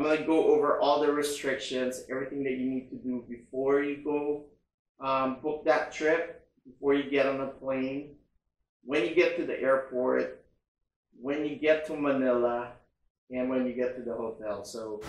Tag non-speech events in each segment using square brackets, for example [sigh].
I'm gonna go over all the restrictions, everything that you need to do before you go um, book that trip, before you get on the plane, when you get to the airport, when you get to Manila, and when you get to the hotel. So.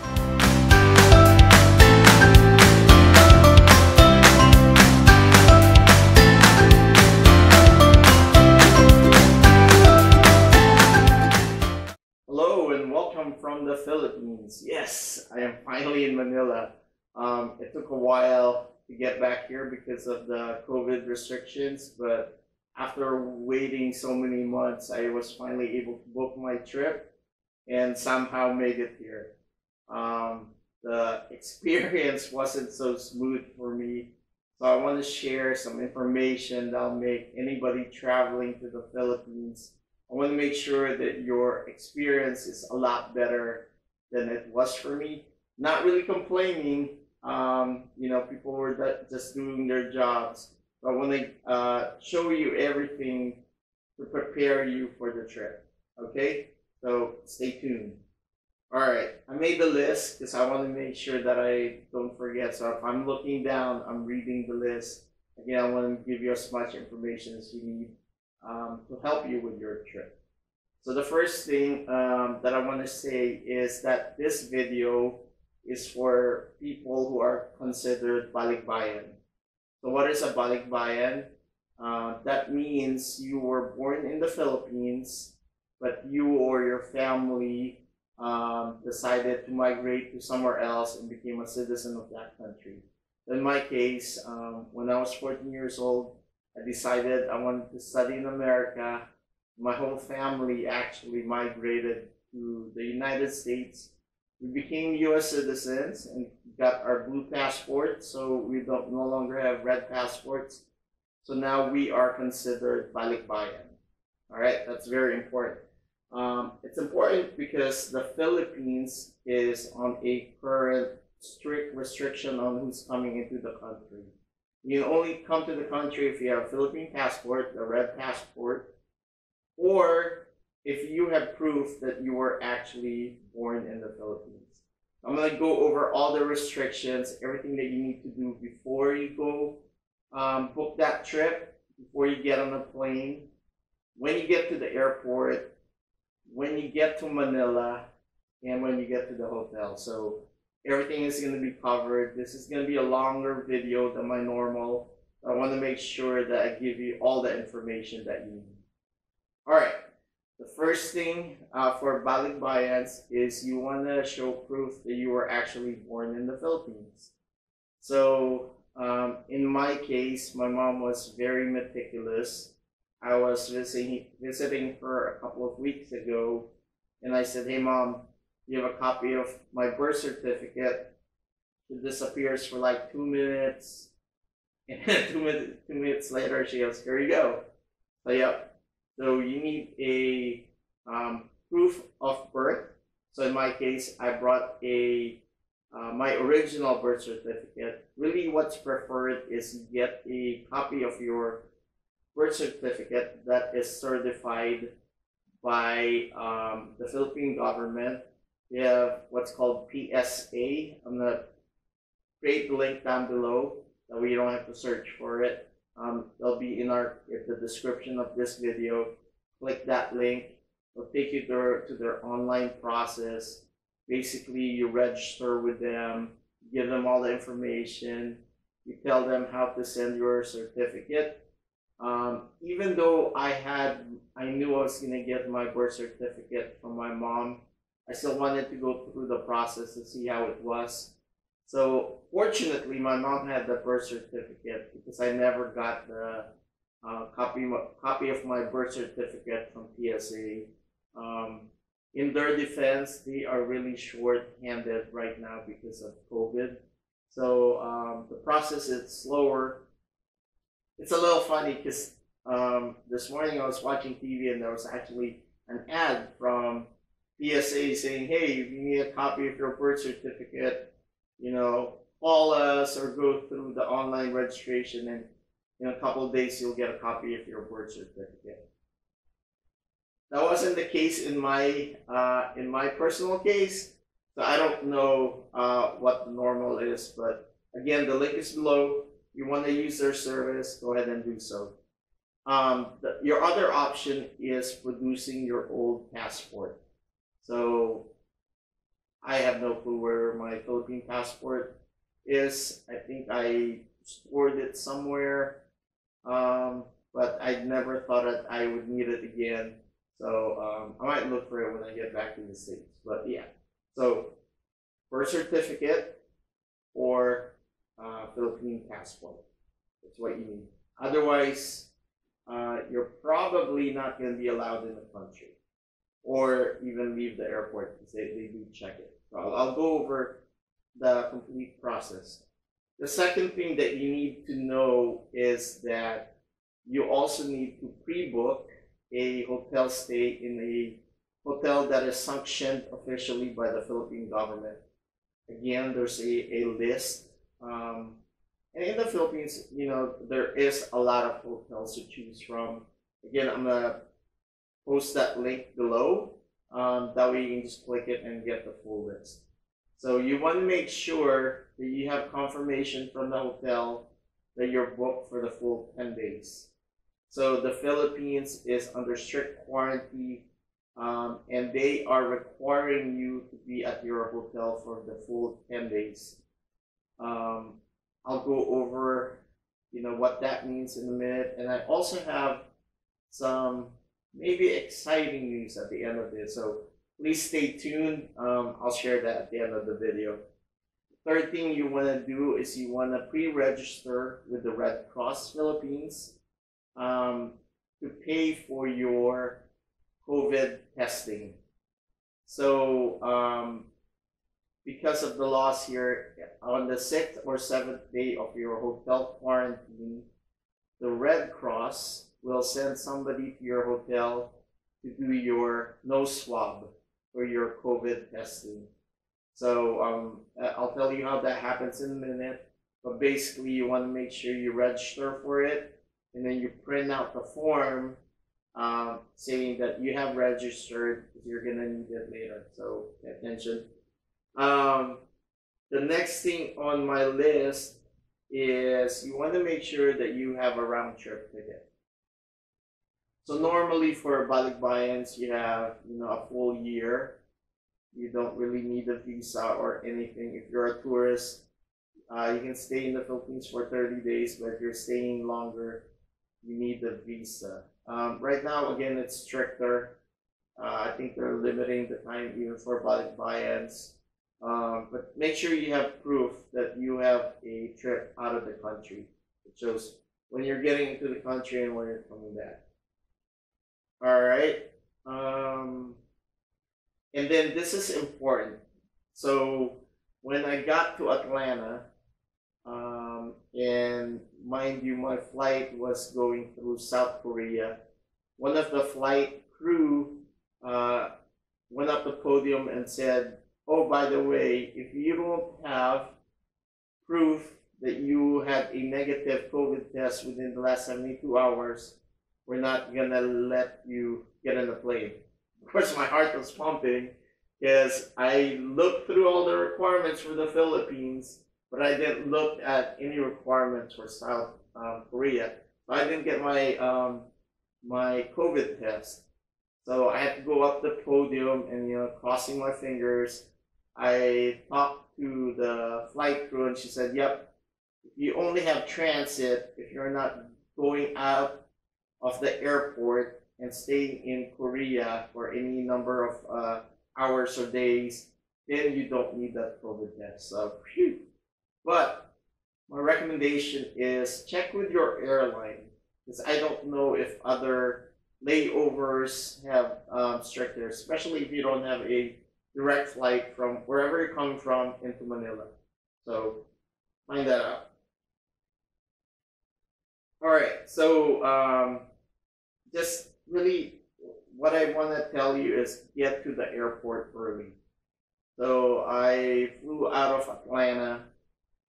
From the Philippines. Yes, I am finally in Manila. Um, it took a while to get back here because of the COVID restrictions, but after waiting so many months, I was finally able to book my trip and somehow made it here. Um, the [laughs] experience wasn't so smooth for me, so I want to share some information that'll make anybody traveling to the Philippines. I want to make sure that your experience is a lot better than it was for me. Not really complaining, um, you know, people were just doing their jobs. But want to uh, show you everything to prepare you for the trip, okay? So stay tuned. All right, I made the list because I want to make sure that I don't forget. So if I'm looking down, I'm reading the list. Again, I want to give you as much information as you need um, to help you with your trip. So the first thing um, that I want to say is that this video is for people who are considered balikbayan. So what is a balikbayan? Uh, that means you were born in the Philippines, but you or your family um, decided to migrate to somewhere else and became a citizen of that country. In my case, um, when I was 14 years old, I decided I wanted to study in America. My whole family actually migrated to the United States we became U.S. citizens and got our blue passport, so we don't no longer have red passports. So now we are considered balikbayan. All right, that's very important. Um, it's important because the Philippines is on a current strict restriction on who's coming into the country. You only come to the country if you have a Philippine passport, a red passport, or if you have proof that you were actually born in the Philippines. I'm going to go over all the restrictions, everything that you need to do before you go um, book that trip, before you get on the plane, when you get to the airport, when you get to Manila, and when you get to the hotel. So everything is going to be covered. This is going to be a longer video than my normal. I want to make sure that I give you all the information that you need. All right. The first thing uh, for balikbayans is you want to show proof that you were actually born in the Philippines. So um, in my case, my mom was very meticulous. I was visiting, visiting her a couple of weeks ago, and I said, hey mom, you have a copy of my birth certificate? It disappears for like two minutes. And [laughs] two, minutes, two minutes later, she goes, here you go. So, yep, so you need a um, proof of birth. So in my case, I brought a uh, my original birth certificate. Really, what's preferred is get a copy of your birth certificate that is certified by um, the Philippine government. We have what's called PSA. I'm gonna create the link down below so we don't have to search for it. Um, they'll be in our in the description of this video. Click that link. It'll take you to, to their online process. Basically, you register with them, give them all the information, you tell them how to send your certificate. Um, even though I had, I knew I was going to get my birth certificate from my mom, I still wanted to go through the process to see how it was. So fortunately, my mom had the birth certificate because I never got the uh, copy copy of my birth certificate from PSA. Um, in their defense, they are really short-handed right now because of COVID. So um, the process is slower. It's a little funny because um, this morning I was watching TV and there was actually an ad from PSA saying, "Hey, you need a copy of your birth certificate, you know, call us or go through the online registration and in a couple of days you'll get a copy of your birth certificate. That wasn't the case in my uh, in my personal case. So I don't know uh, what the normal is, but again, the link is below. You want to use their service, go ahead and do so. Um, the, your other option is producing your old passport. So I have no clue where my Philippine passport is. I think I stored it somewhere, um, but I never thought that I would need it again. So um, I might look for it when I get back to the States. But yeah, so birth certificate or uh, Philippine passport. That's what you need. Otherwise, uh, you're probably not going to be allowed in the country or even leave the airport because they, they do check it. So I'll, I'll go over the complete process. The second thing that you need to know is that you also need to pre-book a hotel stay in a hotel that is sanctioned officially by the Philippine government. Again, there's a, a list. Um, and in the Philippines, you know, there is a lot of hotels to choose from. Again, I'm gonna post that link below. Um, that way you can just click it and get the full list. So you want to make sure that you have confirmation from the hotel that you're booked for the full 10 days. So the Philippines is under strict quarantine um, and they are requiring you to be at your hotel for the full 10 days. Um, I'll go over, you know, what that means in a minute. And I also have some maybe exciting news at the end of this. So please stay tuned. Um, I'll share that at the end of the video. Third thing you want to do is you want to pre-register with the Red Cross Philippines um, to pay for your COVID testing. So um, because of the laws here, on the sixth or seventh day of your hotel quarantine, the Red Cross will send somebody to your hotel to do your nose swab for your COVID testing. So um, I'll tell you how that happens in a minute. But basically, you want to make sure you register for it, and then you print out the form uh, saying that you have registered because you're gonna need it later. So pay attention. Um, the next thing on my list is you want to make sure that you have a round trip ticket. So normally for balikbayans, you have you know a full year. You don't really need a visa or anything. If you're a tourist, uh, you can stay in the Philippines for 30 days, but if you're staying longer, you need the visa. Um, right now, again, it's stricter. Uh, I think they're limiting the time even for balikbayans. Um, but make sure you have proof that you have a trip out of the country. It shows when you're getting into the country and when you're coming back. All right. Um, and then this is important. So when I got to Atlanta, um, and mind you, my flight was going through South Korea. One of the flight crew uh, went up the podium and said, oh, by the way, if you don't have proof that you had a negative COVID test within the last 72 hours, we're not gonna let you get in the plane. Of course, my heart was pumping because I looked through all the requirements for the Philippines, but I didn't look at any requirements for South um, Korea. I didn't get my um, my COVID test, so I had to go up the podium and you know crossing my fingers I talked to the flight crew and she said, yep, you only have transit if you're not going out of the airport and staying in Korea for any number of uh, hours or days, then you don't need that COVID test. So, phew. But my recommendation is check with your airline because I don't know if other layovers have um, stricter, especially if you don't have a direct flight from wherever you're coming from into Manila. So find that out. All right, so um, just really what I want to tell you is get to the airport early. So I flew out of Atlanta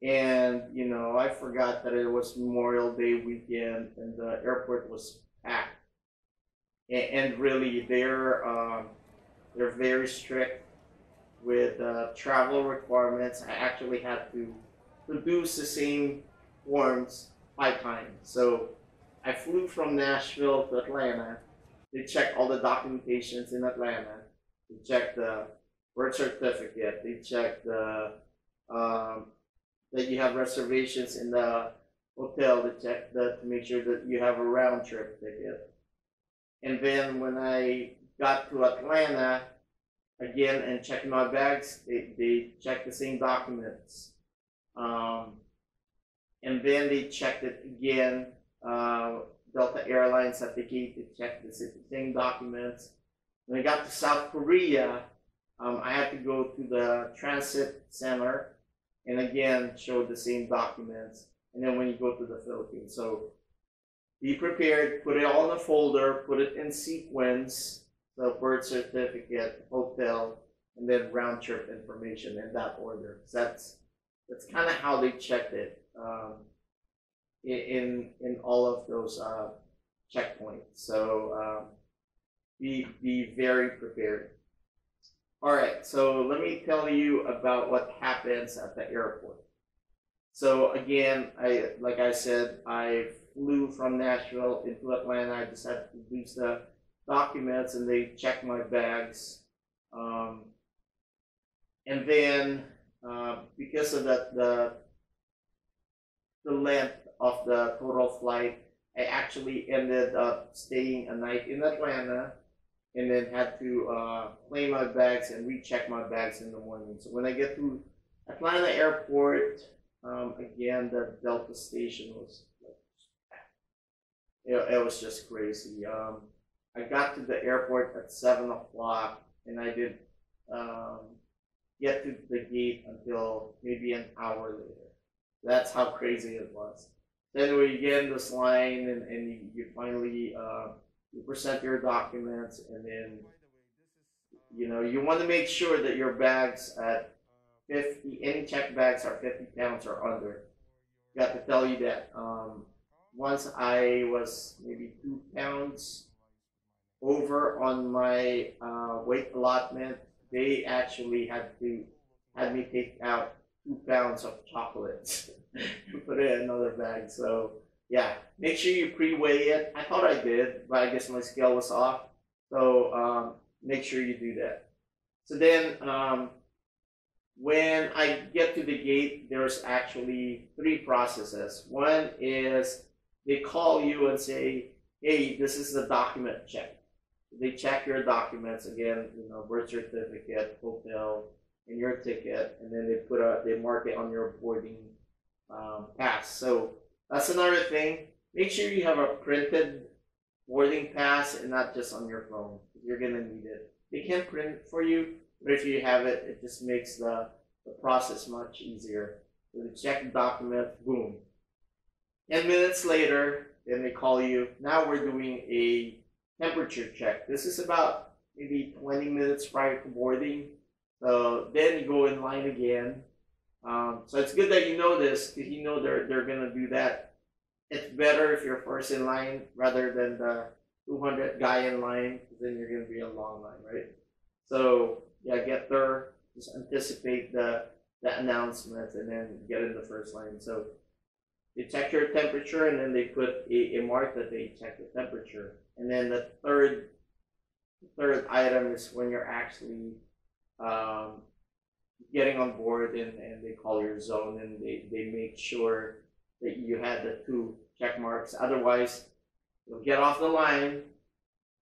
and you know I forgot that it was Memorial Day weekend and the airport was packed. And, really they're um, they're very strict with uh, travel requirements, I actually had to produce the same forms five times. So I flew from Nashville to Atlanta. They check all the documentations in Atlanta. They checked the birth certificate. They checked the um, that you have reservations in the hotel. They checked the, to make sure that you have a round trip ticket. And then when I got to Atlanta again and checked my bags, they, they checked the same documents. Um, and then they checked it again. Uh, Delta Airlines at the gate, to check the same documents. When I got to South Korea, um, I had to go to the transit center and again show the same documents. And then when you go to the Philippines, so be prepared, put it all in a folder, put it in sequence, the birth certificate, hotel, and then round trip information in that order. That's that's kind of how they checked it um, in in all of those uh, checkpoints. So um, be be very prepared. All right, so let me tell you about what happens at the airport. So again, I like I said, I flew from Nashville into Atlanta. I had to produce the documents, and they checked my bags. Um, and then, uh, because of the, the the length of the total flight, I actually ended up staying a night in Atlanta and then had to uh, claim my bags and recheck my bags in the morning. So when I get to Atlanta airport, um, again, the Delta station was, it, it was just crazy. Um, I got to the airport at seven o'clock and I did um, get to the gate until maybe an hour later. That's how crazy it was. Then we get in this line and, and you, you finally uh, you present your documents and then you know you want to make sure that your bags at 50 any check bags are 50 pounds or under. Got to tell you that um, once i was maybe two pounds over on my uh, weight allotment they actually had to had me take out two pounds of chocolates [laughs] [laughs] put it in another bag so yeah, make sure you pre-weigh it. I thought I did, but I guess my scale was off. So um, make sure you do that. So then, um, when I get to the gate, there's actually three processes. One is they call you and say, "Hey, this is the document check." They check your documents again, you know, birth certificate, hotel, and your ticket, and then they put a they mark it on your boarding um, pass. So that's another thing. Make sure you have a printed boarding pass and not just on your phone. You're gonna need it. They can print for you, but if you have it, it just makes the, the process much easier. So you check the document, boom. Ten minutes later, then they call you. Now we're doing a temperature check. This is about maybe 20 minutes prior to boarding. So then you go in line again. Um, so it's good that you know this because you know they're they're gonna do that. It's better if you're first in line rather than the 200 guy in line then you're gonna be a long line, right? So yeah, get there, just anticipate the the announcement, and then get in the first line. So they check your temperature, and then they put a, a mark that they check the temperature. And then the third third item is when you're actually um, getting on board and, and they call your zone and they, they make sure that you had the two check marks. Otherwise, you'll get off the line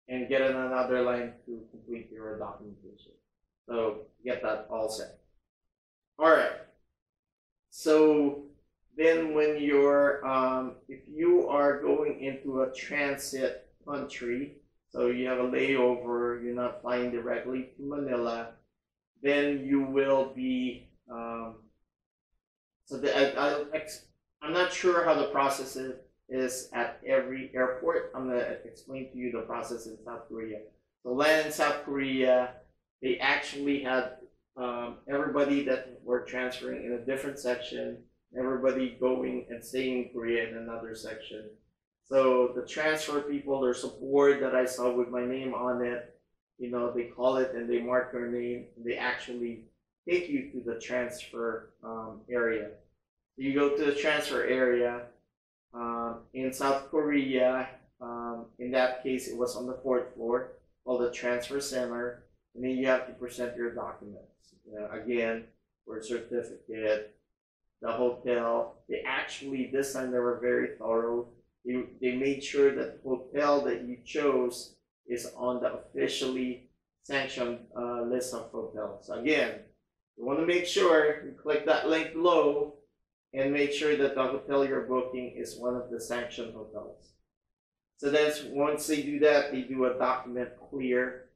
and get in another line to complete your documentation. So get that all set. All right. So then when you're, um, if you are going into a transit country, so you have a layover, you're not flying directly to Manila, then you will be. Um, so the, I, I, I'm not sure how the process is, is at every airport. I'm gonna explain to you the process in South Korea. So land in South Korea, they actually had um, everybody that were transferring in a different section, everybody going and staying in Korea in another section. So the transfer people, a board that I saw with my name on it you know, they call it and they mark your name. They actually take you to the transfer um, area. You go to the transfer area um, in South Korea. Um, in that case, it was on the fourth floor, called the transfer center, and then you have to present your documents. You know, again, birth certificate, the hotel. They actually this time they were very thorough. They, they made sure that the hotel that you chose is on the officially sanctioned uh, list of hotels. Again, you want to make sure you click that link below and make sure that the hotel you're booking is one of the sanctioned hotels. So that's once they do that, they do a document clear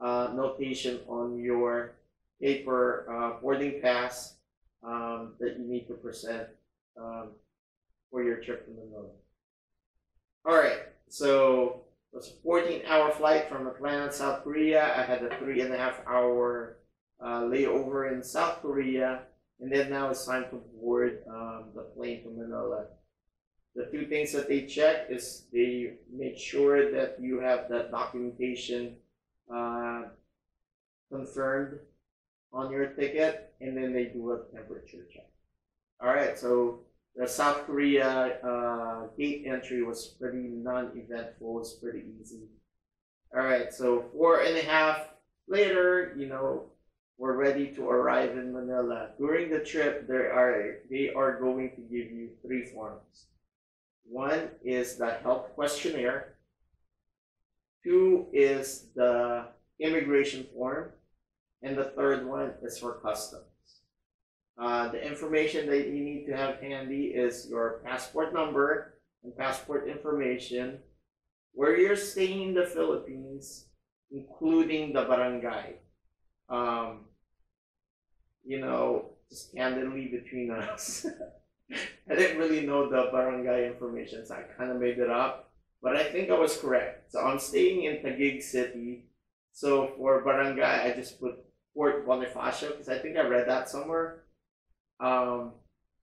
uh, notation on your paper uh, boarding pass um, that you need to present um, for your trip to the Manila. All right, so it was a 14 hour flight from Atlanta, South Korea. I had a three and a half hour uh, layover in South Korea, and then now it's time to board um, the plane to Manila. The two things that they check is they make sure that you have that documentation uh, confirmed on your ticket, and then they do a temperature check. All right, so the South Korea uh, gate entry was pretty non-eventful. It's pretty easy. All right, so four and a half later, you know, we're ready to arrive in Manila. During the trip, there are they are going to give you three forms. One is the health questionnaire. Two is the immigration form, and the third one is for customs. Uh, the information that you need to have handy is your passport number and passport information, where you're staying in the Philippines, including the barangay. Um, you know, just candidly between us, [laughs] I didn't really know the barangay information, so I kind of made it up. But I think I was correct. So I'm staying in Taguig City. So for barangay, I just put Fort Bonifacio because I think I read that somewhere. Um,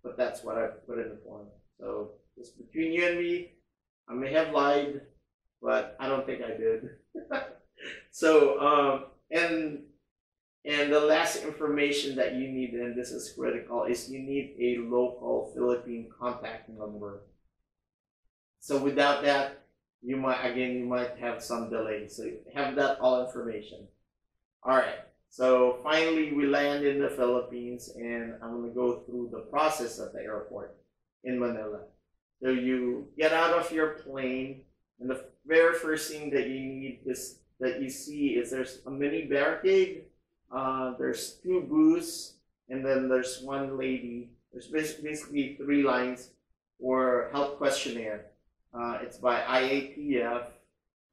but that's what I put in the form. So just between you and me, I may have lied, but I don't think I did. [laughs] so um, and and the last information that you need, and this is critical, is you need a local Philippine contact number. So without that, you might again you might have some delay. So have that all information. All right. So finally, we land in the Philippines, and I'm going to go through the process at the airport in Manila. So you get out of your plane, and the very first thing that you need is that you see is there's a mini barricade. Uh, there's two booths, and then there's one lady. There's basically three lines for health questionnaire. Uh, it's by IATF,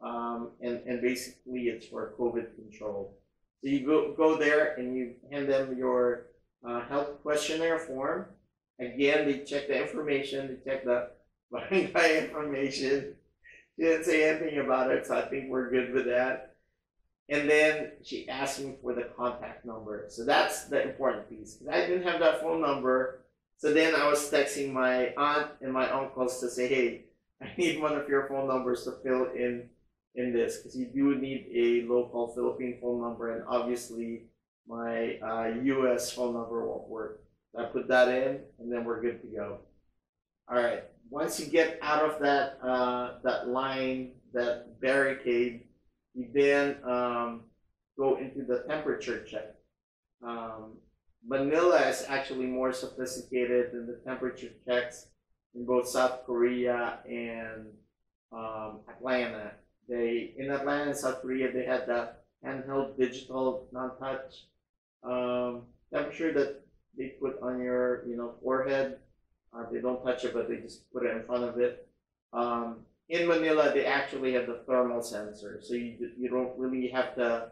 um, and, and basically it's for COVID control. So you go, go there and you hand them your uh, health questionnaire form. Again, they check the information, they check the [laughs] barangay information. She didn't say anything about it, so I think we're good with that. And then she asked me for the contact number. So that's the important piece. Because I didn't have that phone number. So then I was texting my aunt and my uncles to say, hey, I need one of your phone numbers to fill in in this because you do need a local Philippine phone number and obviously my uh, US phone number won't work. I put that in and then we're good to go. All right, once you get out of that, uh, that line, that barricade, you then um, go into the temperature check. Um, Manila is actually more sophisticated than the temperature checks in both South Korea and um, Atlanta. They in Atlanta and South Korea they had the handheld digital non-touch um, temperature that they put on your you know forehead. Uh, they don't touch it, but they just put it in front of it. Um, in Manila, they actually have the thermal sensor, so you you don't really have to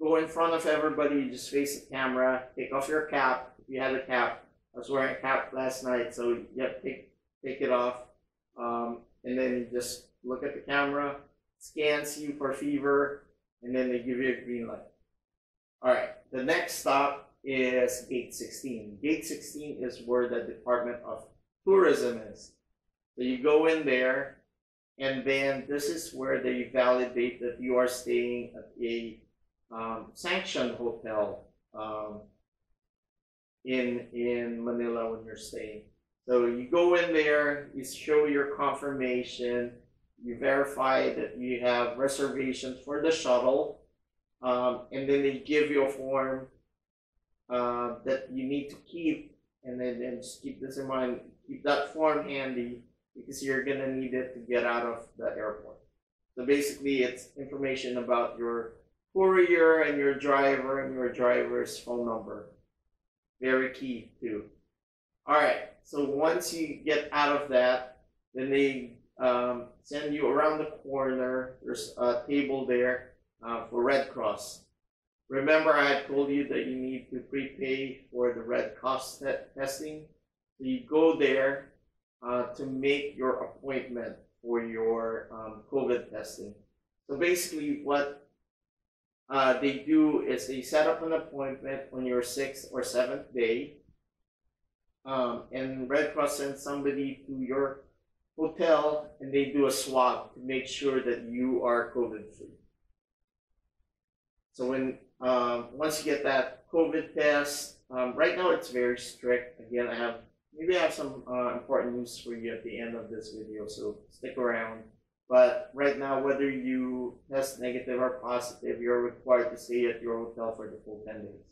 go in front of everybody. You just face the camera, take off your cap if you had a cap. I was wearing a cap last night, so you have to take take it off, um, and then you just look at the camera, scans you for fever, and then they give you a green light. All right, the next stop is gate 16. Gate 16 is where the Department of Tourism is. So you go in there, and then this is where they validate that you are staying at a um, sanctioned hotel. Um, in in Manila when you're staying. So you go in there, you show your confirmation, you verify that you have reservations for the shuttle, um, and then they give you a form uh, that you need to keep, and then, then just keep this in mind. Keep that form handy because you're gonna need it to get out of the airport. So basically, it's information about your courier and your driver and your driver's phone number. Very key too. All right. So once you get out of that, then they um, send you around the corner. There's a table there uh, for Red Cross. Remember, I had told you that you need to prepay for the Red Cross te- testing. So you go there uh, to make your appointment for your um, COVID testing. So basically, what uh, they do is they set up an appointment on your sixth or seventh day, um, and Red Cross sends somebody to your hotel and they do a swab to make sure that you are COVID free. So when um, once you get that COVID test, um, right now it's very strict. Again, I have maybe I have some uh, important news for you at the end of this video, so stick around. But right now, whether you test negative or positive, you're required to stay at your hotel for the full 10 days.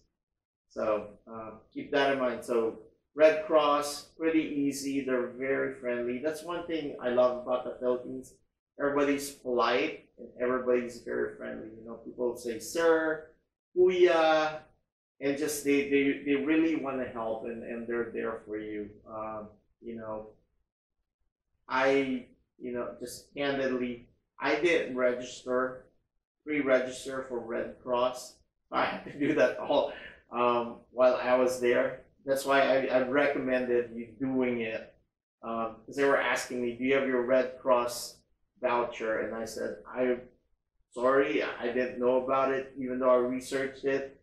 So uh, keep that in mind. So Red Cross, pretty easy. They're very friendly. That's one thing I love about the Philippines. Everybody's polite and everybody's very friendly. You know, people say sir, kuya, and just they, they, they really want to help and, and they're there for you. Um, you know, I, you know, just candidly, I didn't register, pre-register for Red Cross. I had to do that all um, while I was there. That's why I, I recommended you doing it because um, they were asking me, "Do you have your Red Cross voucher?" And I said, "I, sorry, I didn't know about it, even though I researched it.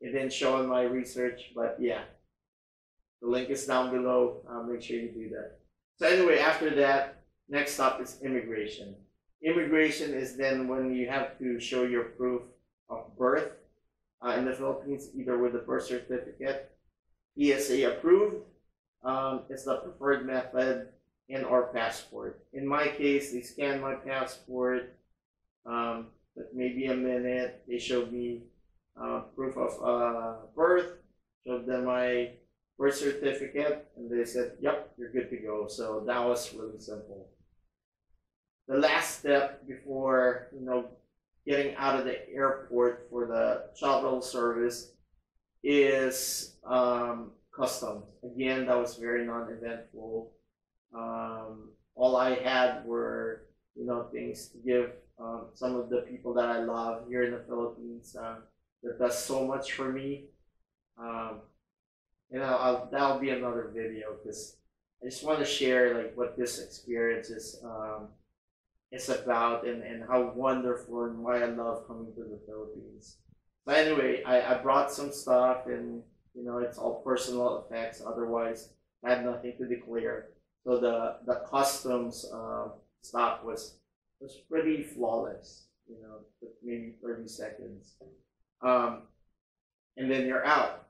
It didn't show in my research, but yeah, the link is down below. Uh, make sure you do that." So anyway, after that, next stop is immigration. Immigration is then when you have to show your proof of birth uh, in the Philippines, either with a birth certificate PSA approved um, is the preferred method in our passport. In my case, they scanned my passport, um, but maybe a minute. They showed me uh, proof of uh, birth, showed them my birth certificate, and they said, "Yep, you're good to go." So that was really simple. The last step before you know getting out of the airport for the shuttle service is um, customs. Again, that was very non-eventful. Um, all I had were, you know, things to give um, some of the people that I love here in the Philippines uh, that does so much for me. Um, you know, I'll, that'll be another video because I just want to share like what this experience is um, is about and, and how wonderful and why I love coming to the Philippines. But anyway, I, I brought some stuff and you know it's all personal effects. Otherwise, I have nothing to declare. So the the customs uh, stop was was pretty flawless. You know, maybe thirty seconds, um, and then you're out.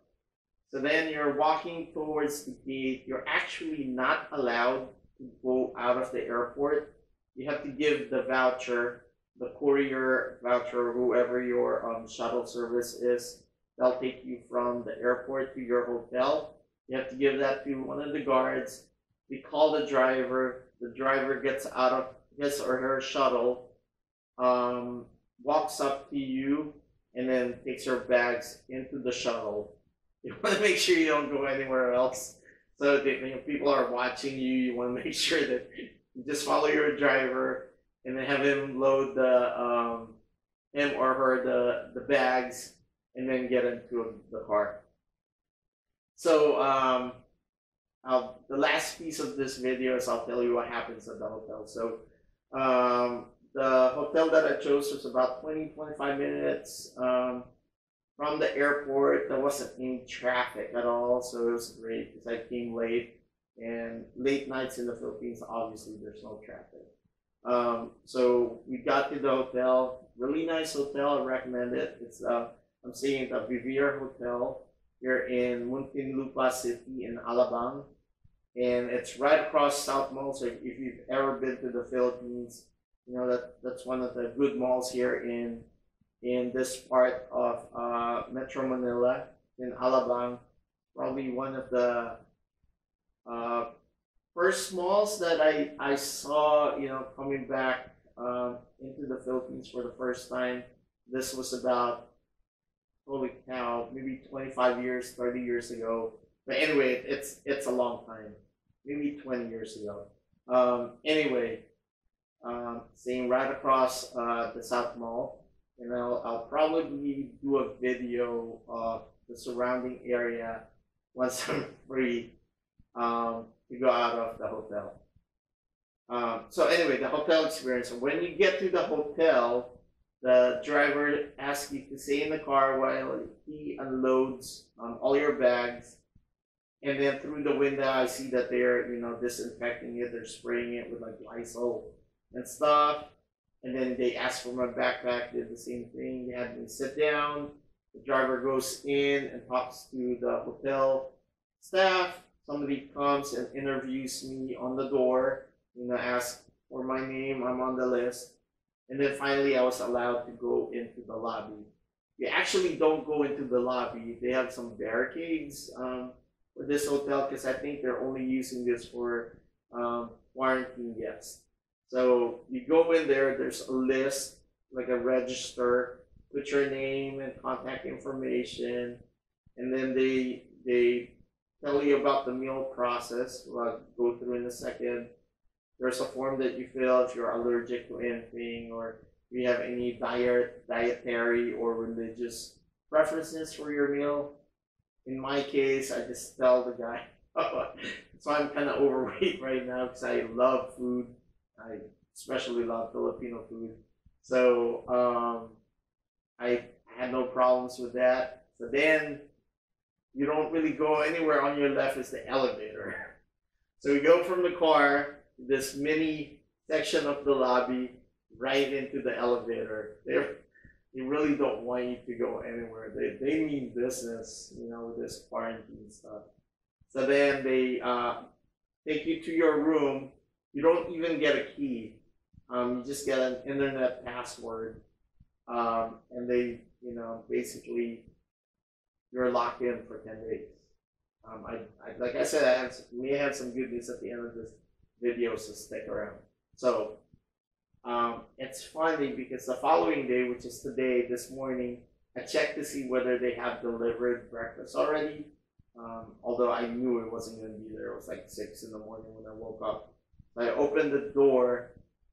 So then you're walking towards the gate. You're actually not allowed to go out of the airport. You have to give the voucher the courier voucher, whoever your um, shuttle service is, they'll take you from the airport to your hotel. You have to give that to one of the guards. We call the driver. The driver gets out of his or her shuttle, um, walks up to you, and then takes your bags into the shuttle. You [laughs] want to make sure you don't go anywhere else. So you know, people are watching you. You want to make sure that you just follow your driver and then have him load the um, him or her the the bags and then get into the car. So um, I'll, the last piece of this video is I'll tell you what happens at the hotel. So um, the hotel that I chose was about 20, 25 minutes um, from the airport. There wasn't any traffic at all, so it was great because I came late. And late nights in the Philippines, obviously, there's no traffic. Um, so we got to the hotel, really nice hotel. I recommend it. It's uh, I'm staying at the Vivere Hotel. here in Muntinlupa City in Alabang. And it's right across South Mall. So if you've ever been to the Philippines, you know that that's one of the good malls here in in this part of uh, Metro Manila in Alabang. Probably one of the uh, first malls that I, I saw, you know, coming back um, into the Philippines for the first time. This was about, holy cow, maybe 25 years, 30 years ago. But anyway, it's it's a long time, maybe 20 years ago. Um, anyway, um, seeing right across uh, the South Mall, and I'll, I'll probably do a video of the surrounding area once [laughs] I'm free um, go out of the hotel. Um, so anyway, the hotel experience. When you get to the hotel, the driver asks you to stay in the car while he unloads um, all your bags. And then through the window, I see that they're, you know, disinfecting it. They're spraying it with like Lysol and stuff. And then they ask for my backpack, did the same thing. They had me sit down. The driver goes in and talks to the hotel staff. Somebody comes and interviews me on the door, you know, asks for my name, I'm on the list. And then finally, I was allowed to go into the lobby. You actually don't go into the lobby. They have some barricades um, for this hotel because I think they're only using this for um, quarantine guests. So you go in there, there's a list, like a register, put your name and contact information, and then they they tell you about the meal process. I'll go through in a second. There's a form that you fill if you're allergic to anything or if you have any diet, dietary or religious preferences for your meal. In my case, I just tell the guy, [laughs] so I'm kind of overweight right now because I love food. I especially love Filipino food. So um, I had no problems with that. So then you don't really go anywhere. On your left is the elevator. So we go from the car, this mini section of the lobby, right into the elevator. They they really don't want you to go anywhere. They they mean business, you know, this quarantine stuff. So then they uh, take you to your room. You don't even get a key. Um, you just get an internet password, um, and they, you know, basically you're locked in for 10 days. Um, I, I, like I said, I have, may have some good news at the end of this video, so stick around. So, um, it's funny because the following day, which is today, this morning, I checked to see whether they have delivered breakfast already. Um, although I knew it wasn't going to be there. It was like 6 in the morning when I woke up. I opened the door.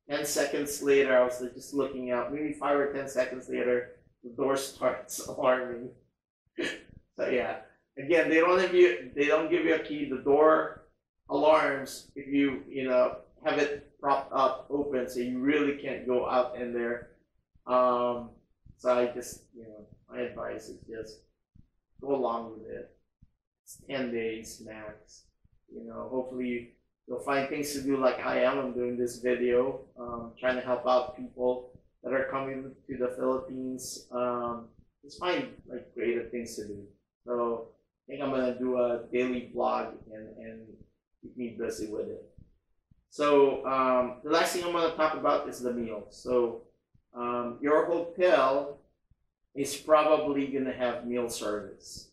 10 seconds later, I was just looking out. Maybe 5 or 10 seconds later, the door [laughs] starts alarming. Yeah, again, they don't have you. They don't give you a key. The door alarms if you you know have it propped up open, so you really can't go out in there. Um, so I just you know my advice is just go along with it. It's ten days max. You know, hopefully you'll find things to do like I am. I'm doing this video, um, trying to help out people that are coming to the Philippines. Um, just find like creative things to do. So I think I'm gonna do a daily vlog and, and keep me busy with it. So um, the last thing I'm gonna talk about is the meals. So um, your hotel is probably gonna have meal service.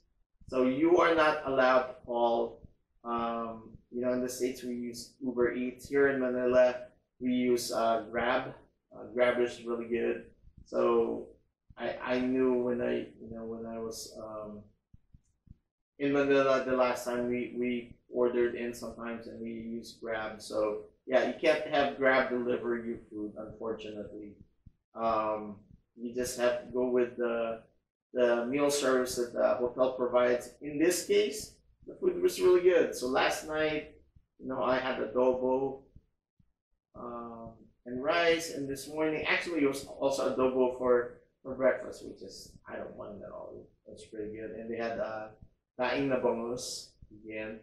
So you are not allowed to call. Um, you know, in the states we use Uber Eats. Here in Manila, we use uh, Grab. Uh, Grab is really good. So I, I knew when I you know when I was um, in Manila the last time we, we ordered in sometimes and we use Grab. So yeah, you can't have Grab deliver you food, unfortunately. Um, you just have to go with the the meal service that the hotel provides. In this case, the food was really good. So last night, you know, I had adobo um, and rice, and this morning, actually, it was also adobo for for breakfast, which is I don't mind at all. It was pretty good, and they had uh, Daing na bangus. Again,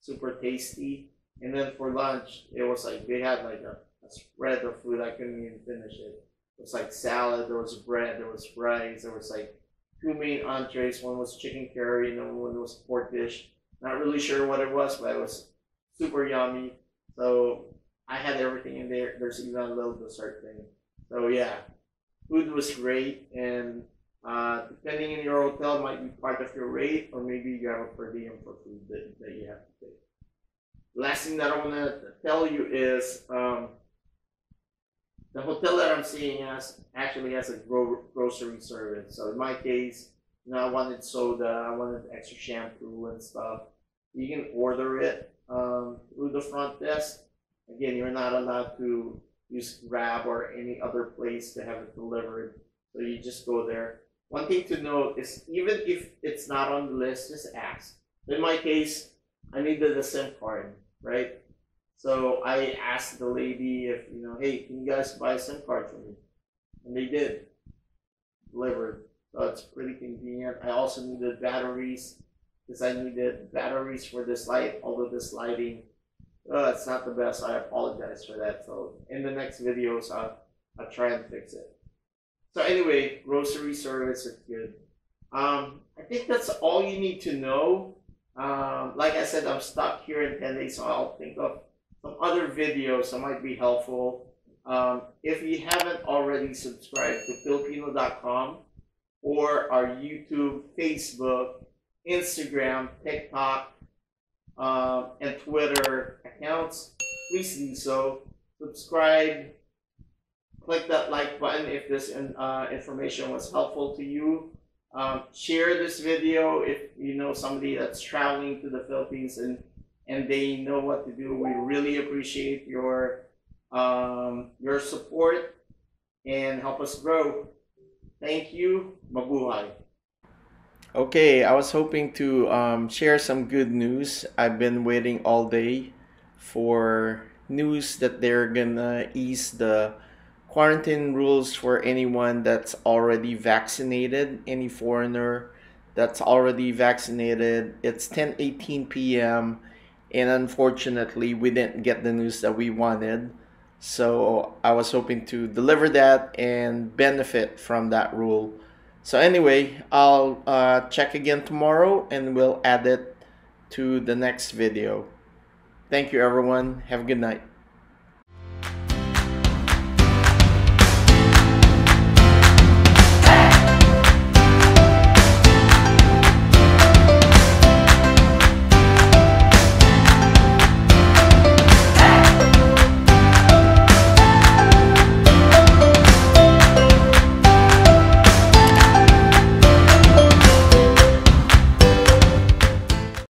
super tasty. And then for lunch, it was like they had like a, a spread of food. I couldn't even finish it. It was like salad, there was bread, there was rice, there was like two main entrees. One was chicken curry, and then one was pork dish. Not really sure what it was, but it was super yummy. So I had everything in there. There's even a little dessert thing. So yeah, food was great, and uh, depending on your hotel, might be part of your rate, or maybe you have a per diem for food that, that you have to pay. Last thing that I want to tell you is um, the hotel that I'm seeing has actually has a gro- grocery service. So in my case, you know, I wanted soda, I wanted extra shampoo and stuff. You can order it um, through the front desk. Again, you're not allowed to use Grab or any other place to have it delivered. So you just go there. One thing to note is even if it's not on the list, just ask. In my case, I needed a SIM card, right? So I asked the lady if, you know, hey, can you guys buy a SIM card for me? And they did. Delivered. So it's pretty convenient. I also needed batteries because I needed batteries for this light, although this lighting, uh, it's not the best. I apologize for that. So in the next videos, I'll, I'll try and fix it. So anyway, grocery service is good. Um, I think that's all you need to know. Um, like I said, I'm stuck here in 10 days, so I'll think of some other videos that might be helpful. Um, if you haven't already subscribed to Pilipino.com or our YouTube, Facebook, Instagram, TikTok, um, and Twitter accounts, please do so. Subscribe, click that like button if this uh, information was helpful to you. Um, share this video if you know somebody that's traveling to the Philippines and, and they know what to do. We really appreciate your, um, your support and help us grow. Thank you. Mabuhay. Okay, I was hoping to um, share some good news. I've been waiting all day for news that they're gonna ease the quarantine rules for anyone that's already vaccinated, any foreigner that's already vaccinated. It's 10:18 p.m. and unfortunately we didn't get the news that we wanted. So I was hoping to deliver that and benefit from that rule. So anyway, I'll uh, check again tomorrow and we'll add it to the next video. Thank you everyone. Have a good night.